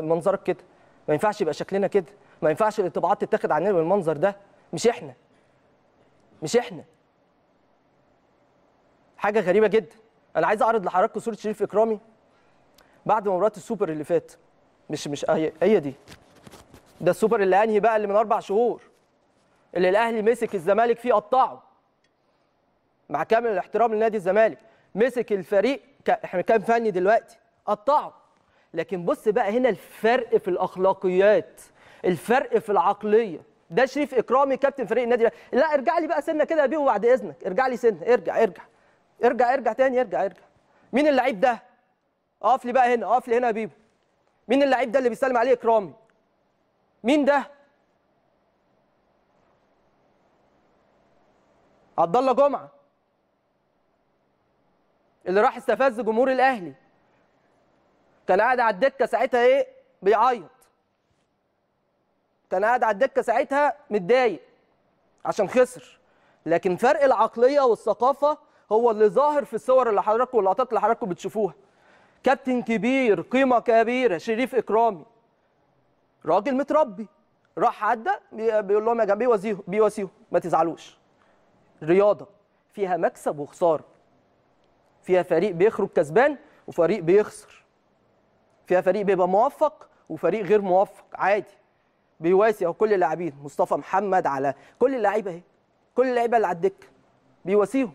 منظرك كده. ما ينفعش يبقى شكلنا كده. ما ينفعش الانطباعات تتاخد عننا بالمنظر ده. مش إحنا. مش إحنا. حاجة غريبة جدا. أنا عايز أعرض لحضراتكم صورة شريف إكرامي بعد مباراة السوبر اللي فات. مش مش هي هي دي. ده السوبر اللي أنهي بقى اللي من أربع شهور. اللي الأهلي مسك الزمالك فيه قطعه. مع كامل الاحترام لنادي الزمالك. مسك الفريق. إحنا كام فني دلوقتي. قطعه. لكن بص بقى هنا الفرق في الأخلاقيات الفرق في العقلية. ده شريف إكرامي كابتن فريق النادي الأهلي. لا ارجع لي بقى سنة كده يا بيبو بعد إذنك. ارجع لي سنة. ارجع ارجع. ارجع ارجع تاني ارجع ارجع. مين اللعيب ده؟ اقف لي بقى هنا اقف لي هنا يا بيبو. مين اللعيب ده اللي بيسلم عليه إكرامي؟ مين ده؟ عبد الله جمعة. اللي راح استفز جمهور الأهلي. كان قاعد على الدكة ساعتها إيه؟ بيعيط. كان قاعد على الدكة ساعتها متضايق عشان خسر. لكن فرق العقلية والثقافة هو اللي ظاهر في الصور اللي حضراتكم واللقطات اللي حضراتكم بتشوفوها. كابتن كبير قيمة كبيرة شريف إكرامي. راجل متربي. راح عدى بي- بيقول لهم يا جماعة بيواسيهم بيواسيهم ما تزعلوش. رياضة. فيها مكسب وخسارة. فيها فريق بيخرج كسبان وفريق بيخسر. فيها فريق بيبقى موفق وفريق غير موفق عادي. بيواسي اهو كل اللاعبين مصطفى محمد على كل اللعيبة أهي. كل اللعيبة اللي على الدكة بيواسيهم.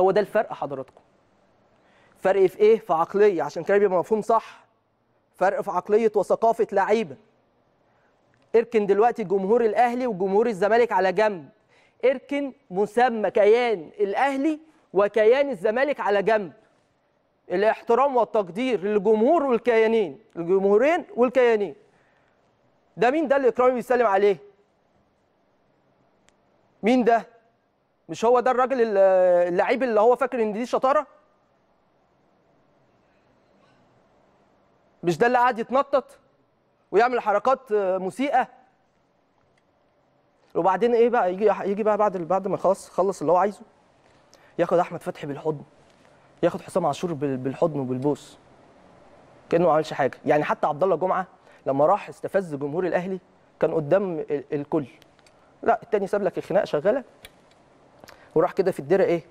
هو ده الفرق حضراتكم. فرق في إيه؟ في عقلية عشان كده بيبقى مفهوم صح. فرق في عقلية وثقافة لعيبة. إركن دلوقتي جمهور الأهلي وجمهور الزمالك على جنب. إركن مسمى كيان الأهلي وكيان الزمالك على جنب. الاحترام والتقدير للجمهور والكيانين الجمهورين والكيانين. ده مين ده اللي إكرامي بيسلم عليه؟ مين ده؟ مش هو ده الراجل ال- اللعيب اللي هو فاكر إن دي شطارة؟ مش ده اللي قاعد يتنطط ويعمل حركات مسيئة؟ وبعدين إيه بقى؟ يجي يجي بقى بعد بعد ما خلاص خلص اللي هو عايزه؟ ياخد أحمد فتحي بالحضن. ياخد حسام عاشور بال- بالحضن وبالبوس. كأنه ما عملش حاجة. يعني حتى عبد الله جمعة لما راح استفز جمهور الأهلي كان قدام ال- الكل. لا التاني ساب لك الخناقة شغالة وراح كده في الدره إيه؟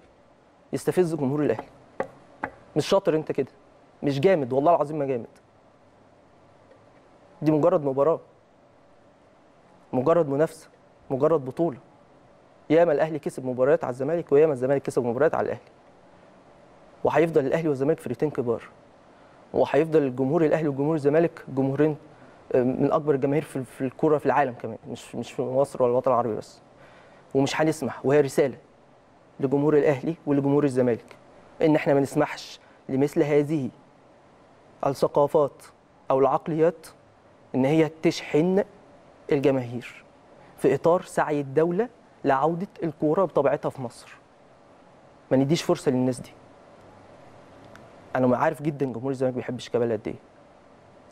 يستفز جمهور الأهلي. مش شاطر أنت كده. مش جامد والله العظيم ما جامد. دي مجرد مباراة. مجرد منافسة. مجرد بطولة. ياما الأهلي كسب مباريات على الزمالك وياما الزمالك كسب مباريات على الأهلي. وهيفضل الأهلي والزمالك فرقتين كبار. وهيفضل الجمهور الأهلي وجمهور الزمالك جمهورين آه، من أكبر الجماهير في في الكورة في العالم كمان مش مش في مصر ولا الوطن العربي بس. ومش هنسمح وهي رسالة لجمهور الأهلي ولجمهور الزمالك إن إحنا ما نسمحش لمثل هذه الثقافات أو العقليات إن هي تشحن الجماهير في إطار سعي الدولة لعودة الكورة بطبيعتها في مصر. ما نديش فرصة للناس دي. أنا عارف جدا جمهور الزمالك بيحب شيكابالا قد إيه.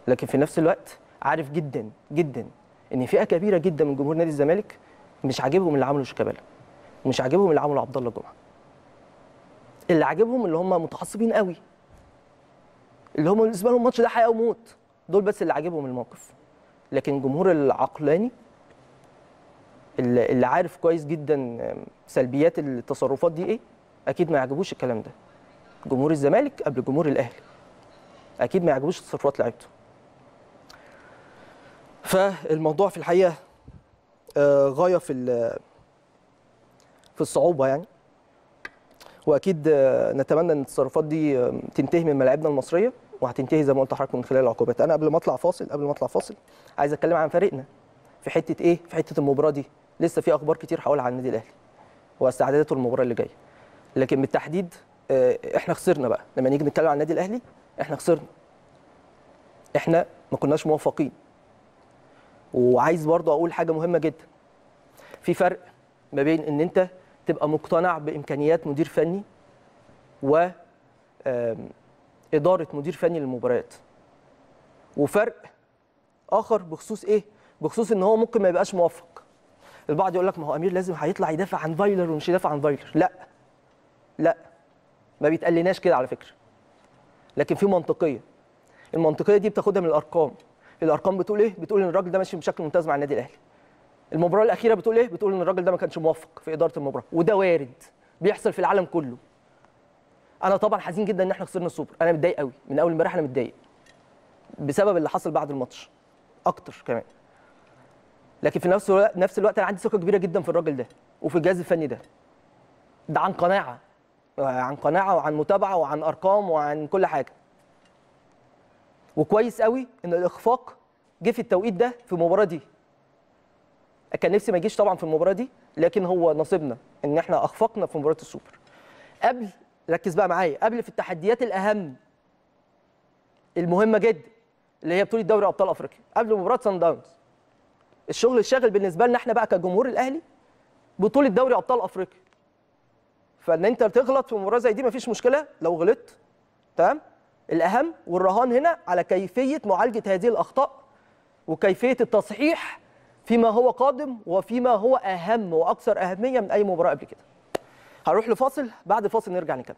لكن في نفس الوقت عارف جدا جدا إن فئة كبيرة جدا من جمهور نادي الزمالك مش عاجبهم اللي عمله شيكابالا ومش عاجبهم اللي عمله عبد الله جمعة. اللي عاجبهم اللي هم متعصبين قوي. اللي هم بالنسبة لهم الماتش ده حياة وموت. دول بس اللي عاجبهم الموقف. لكن الجمهور العقلاني اللي عارف كويس جدا سلبيات التصرفات دي إيه أكيد ما يعجبوش الكلام ده. جمهور الزمالك قبل جمهور الأهلي. أكيد ما يعجبوش تصرفات لعيبته. فالموضوع في الحقيقة آه، غاية في في الصعوبة يعني. وأكيد آه، نتمنى إن التصرفات دي آه، تنتهي من ملاعبنا المصرية وهتنتهي زي ما قلت لحضرتك من خلال العقوبات. أنا قبل ما أطلع فاصل قبل ما أطلع فاصل عايز أتكلم عن فريقنا. في حتة إيه؟ في حتة المباراة دي. لسه في أخبار كتير هقولها عن النادي الأهلي واستعداداته للمباراة اللي جاية. لكن بالتحديد إحنا خسرنا بقى. لما نيجي نتكلم عن النادي الأهلي إحنا خسرنا. إحنا ما كناش موفقين. وعايز برضه أقول حاجة مهمة جدا. في فرق ما بين إن أنت تبقى مقتنع بإمكانيات مدير فني و إدارة مدير فني للمباريات. وفرق آخر بخصوص إيه؟ بخصوص إن هو ممكن ما يبقاش موفق. البعض يقول لك ما هو أمير لازم هيطلع يدافع عن فايلر ومش يدافع عن فايلر. لا. لا. ما بيتقلناش كده على فكرة. لكن في منطقية. المنطقية دي بتاخدها من الأرقام. الأرقام بتقول إيه؟ بتقول إن الراجل ده ماشي بشكل ممتاز مع النادي الأهلي. المباراة الأخيرة بتقول إيه؟ بتقول إن الراجل ده ما كانش موفق في إدارة المباراة. وده وارد. بيحصل في العالم كله. أنا طبعا حزين جدا إن إحنا خسرنا السوبر. أنا متضايق قوي من أول امبارح أنا متضايق. بسبب اللي حصل بعد الماتش. أكتر كمان. لكن في نفس الوقت نفس الوقت أنا عندي ثقة كبيرة جدا في الراجل ده. وفي الجهاز الفني ده. ده عن قناعة. عن قناعة وعن متابعة وعن أرقام وعن كل حاجة. وكويس قوي إن الإخفاق جه في التوقيت ده في المباراة دي. كان نفسي ما يجيش طبعا في المباراة دي لكن هو نصيبنا إن إحنا أخفقنا في مباراة السوبر. قبل ركز بقى معايا قبل في التحديات الأهم المهمة جدا اللي هي بطولة دوري أبطال أفريقيا قبل مباراة سان داونز الشغل الشاغل بالنسبة لنا إحنا بقى كجمهور الأهلي بطولة دوري أبطال أفريقيا. فإن أنت تغلط في مباراه زي دي مفيش مشكلة. لو غلطت تمام؟ الأهم والرهان هنا على كيفية معالجة هذه الأخطاء وكيفية التصحيح فيما هو قادم وفيما هو أهم وأكثر أهمية من أي مباراة قبل كده. هنروح لفاصل بعد فاصل نرجع نكمل.